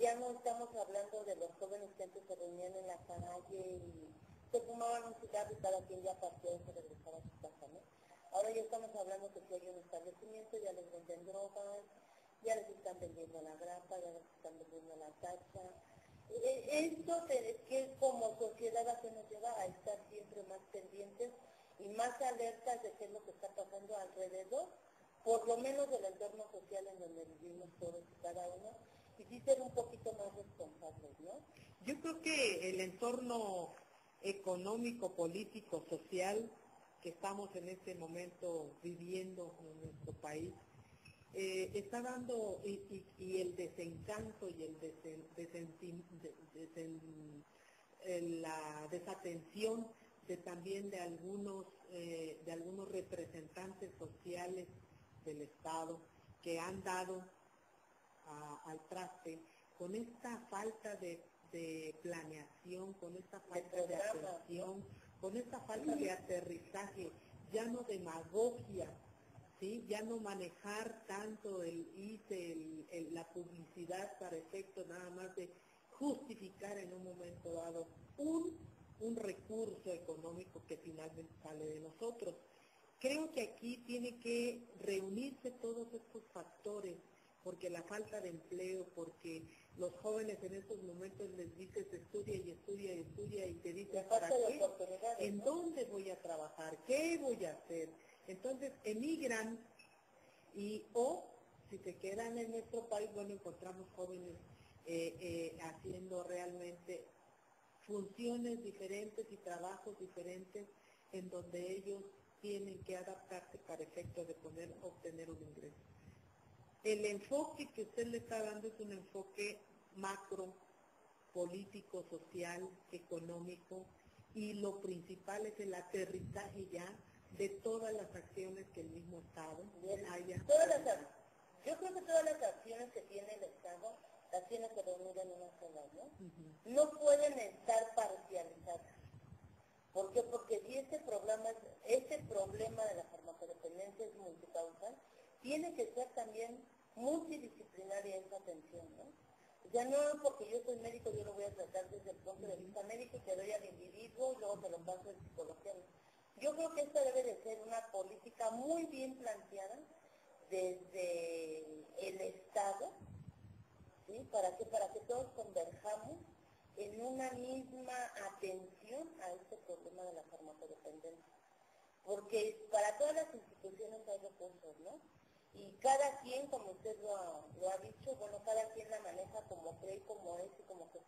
ya no estamos hablando de los jóvenes que antes se reunían en la calle y se fumaban un cigarro y cada quien ya partió y se regresaba a su casa, ¿no? Ahora ya estamos hablando que si hay un establecimiento, ya les venden drogas, ya les están vendiendo la grapa, ya les están vendiendo la tacha. E, esto es que como sociedad se nos lleva a estar siempre más pendientes y más alertas de qué es lo que está pasando alrededor, por lo menos del entorno social en donde vivimos todos y cada uno, y ser un poquito más responsables. Yo creo que el entorno económico, político, social que estamos en este momento viviendo en nuestro país, eh, está dando y, el desencanto y el la desatención de también de algunos eh, de algunos representantes sociales del Estado que han dado al traste con esta falta de, planeación, con esta falta de atención, con esta falta de aterrizaje, ya no demagogia, ¿sí? ya no manejar tanto el ICE, la publicidad para efecto nada más de justificar en un momento dado un, un recurso económico que finalmente sale de nosotros. Creo que aquí tiene que reunirse todos estos factores porque la falta de empleo, porque los jóvenes en estos momentos les dices estudia y estudia y estudia y te dicen ¿para qué? ¿En dónde voy a trabajar? ¿Qué voy a hacer? Entonces emigran y o si se quedan en nuestro país, bueno, encontramos jóvenes eh, eh, haciendo realmente funciones diferentes y trabajos diferentes en donde ellos tienen que adaptarse para efecto de poder obtener un ingreso. El enfoque que usted le está dando es un enfoque macro, político, social, económico, y lo principal es el aterrizaje ya de todas las acciones que el mismo Estado haya. Todas las, yo creo que todas las acciones que tiene el Estado las tiene que reunir en una sola, ¿no? No pueden estar parcializadas. ¿Por qué? Porque si este problema, este problema de la farmacodependencia es multicausal, tiene que ser también multidisciplinaria esa atención, ¿no? Ya no porque yo soy médico, yo lo voy a tratar desde el punto de vista médico, te doy al individuo y luego te lo paso en psicología. Yo creo que esta debe de ser una política muy bien planteada desde el Estado, ¿sí? Para que, para que todos converjamos en una misma atención a este problema de la farmacodependencia. Porque para todas las instituciones hay recursos, ¿no? Y cada quien, como usted lo ha, dicho, bueno, cada quien la maneja como cree, como es y como que...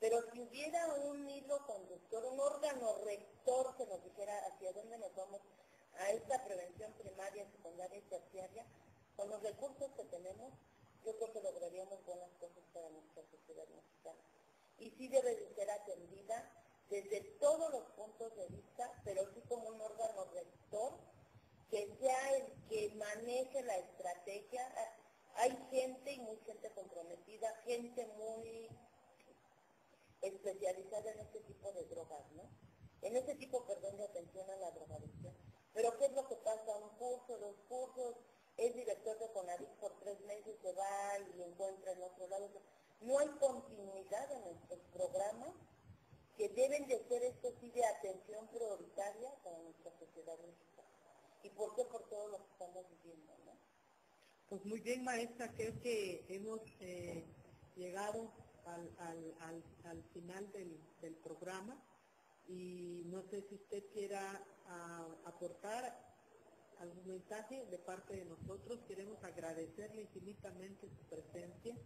Pero si hubiera un hilo conductor, un órgano rector que nos dijera hacia dónde nos vamos a esta prevención primaria, secundaria y terciaria, con los recursos que tenemos, yo creo que lograríamos buenas cosas para nuestra sociedad mexicana. Y sí debe de ser atendida desde todos los puntos de vista, pero sí como un órgano rector que sea el que maneje la estrategia. Hay gente y muy gente comprometida, gente muy especializada en este tipo de drogas, ¿no? En este tipo, perdón, de atención a la drogadicción. Pero ¿qué es lo que pasa? Un curso, dos cursos, es director de Conadic por tres meses, se va y encuentra en otro lado. No hay continuidad en nuestros programas que deben de ser esto sí de atención prioritaria para nuestra sociedad mexicana y por qué por todo lo que estamos viviendo, ¿no? Pues muy bien, maestra, creo que hemos eh, llegado al, al, al, final del, del, programa y no sé si usted quiera aportar algún mensaje de parte de nosotros. Queremos agradecerle infinitamente su presencia,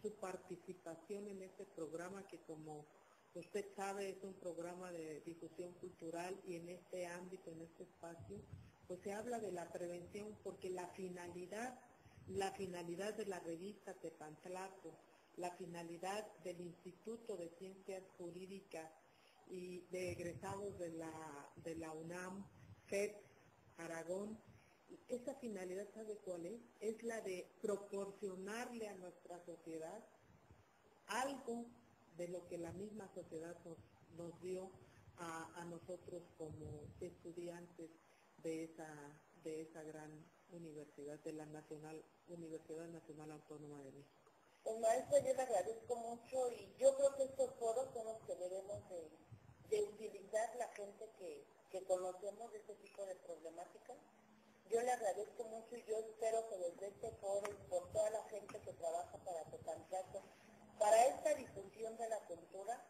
su participación en este programa que como usted sabe es un programa de difusión cultural y en este ámbito, en este espacio, pues se habla de la prevención porque la finalidad, la finalidad de la revista Tepantlaco, la finalidad del Instituto de Ciencias Jurídicas y de egresados de la, de la UNAM, FED, Aragón, esa finalidad, ¿sabe cuál es? Es la de proporcionarle a nuestra sociedad algo de lo que la misma sociedad nos, nos dio a, a nosotros como estudiantes de esa, de esa gran universidad, de la Nacional, Universidad Nacional Autónoma de México. Pues maestra, yo le agradezco mucho y yo creo que estos foros son los que debemos de, utilizar la gente que, conocemos de este tipo de problemáticas. Yo le agradezco mucho y yo espero que desde este foro y por toda la gente que trabaja para Tetancato, para esta difusión de la cultura,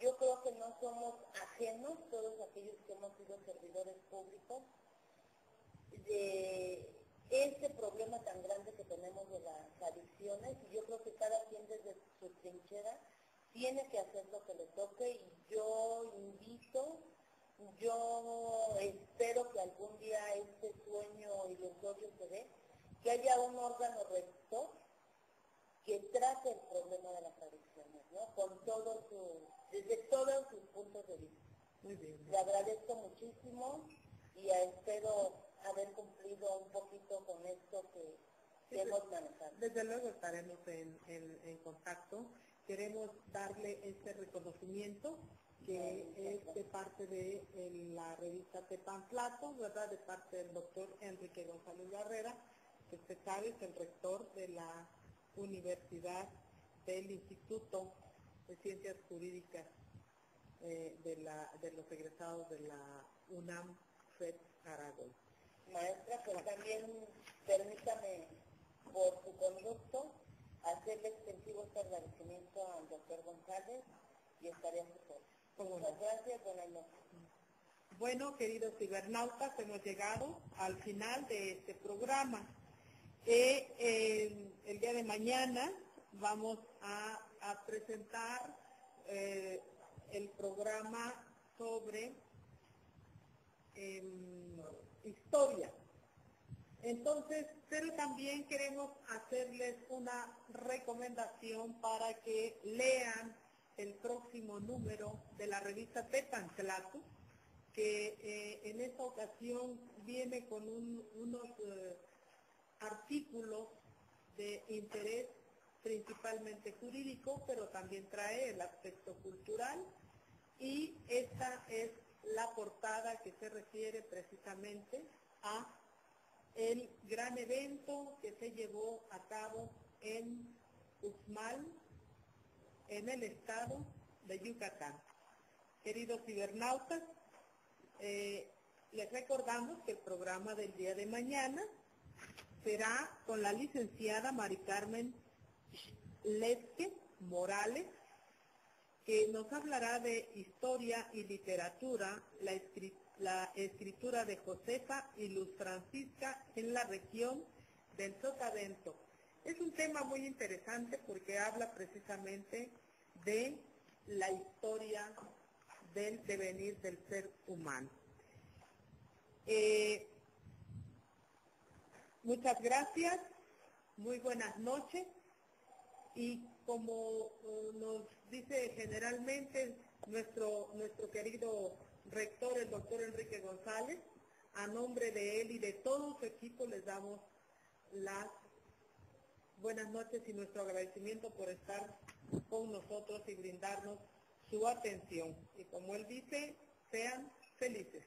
yo creo que no somos ajenos, todos aquellos que hemos sido servidores públicos, de este problema tan grande que tenemos de las adicciones y yo creo que cada quien desde su trinchera tiene que hacer lo que le toque y yo invito, yo espero que algún día este sueño ilusorio se dé, que haya un órgano rector que trate el problema de las adicciones, ¿no? Con todo su, desde todos sus puntos de vista. Muy bien. Le agradezco muchísimo y espero haber cumplido un poquito con esto que, hemos manejado. Desde luego estaremos en, en, contacto. Queremos darle este reconocimiento que es de parte de la revista Tepanflato, ¿verdad? De parte del doctor Enrique González Barrera, que usted sabe es el rector de la Universidad del Instituto de Ciencias Jurídicas eh, de, la, de los egresados de la UNAM FED Aragón. Maestra, pues también permítame, por su conducto, hacerle extensivo este agradecimiento al doctor González y estaré a su Muchas gracias, buenas noches. Bueno, queridos cibernautas, hemos llegado al final de este programa. Eh, el día de mañana vamos a, presentar eh, el programa sobre em, historia. Entonces, pero también queremos hacerles una recomendación para que lean el próximo número de la revista Tetanclato, que eh, en esta ocasión viene con unos eh, artículos de interés principalmente jurídico, pero también trae el aspecto cultural y esta es la portada que se refiere precisamente a el gran evento que se llevó a cabo en Uxmal, en el estado de Yucatán. Queridos cibernautas, eh, les recordamos que el programa del día de mañana será con la licenciada Mari Carmen Lesque Morales, que nos hablará de historia y literatura, la, escritura de Josefa y Luz Francisca en la región del Sotavento. Es un tema muy interesante porque habla precisamente de la historia del devenir del ser humano. Eh, muchas gracias, muy buenas noches como nos dice generalmente nuestro, nuestro querido rector, el doctor Enrique González, a nombre de él y de todo su equipo les damos las buenas noches y nuestro agradecimiento por estar con nosotros y brindarnos su atención. Y como él dice, sean felices.